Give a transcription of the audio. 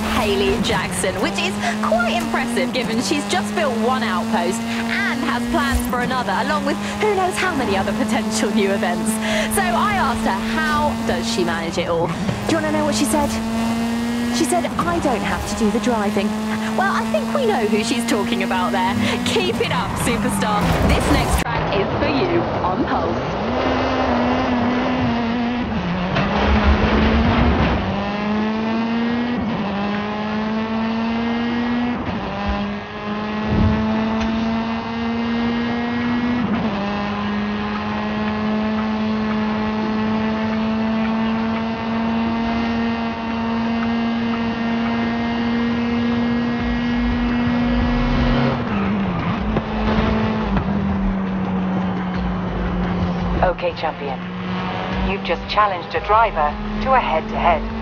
with Haley Jackson, which is quite impressive given she's just built one outpost and has plans for another, along with who knows how many other potential new events. So I asked her, how does she manage it all? Do you want to know what she said? She said, I don't have to do the driving. Well, I think we know who she's talking about there. Keep it up, superstar. This next track is for you on Pulse. Champion. You've just challenged a driver to a head-to-head.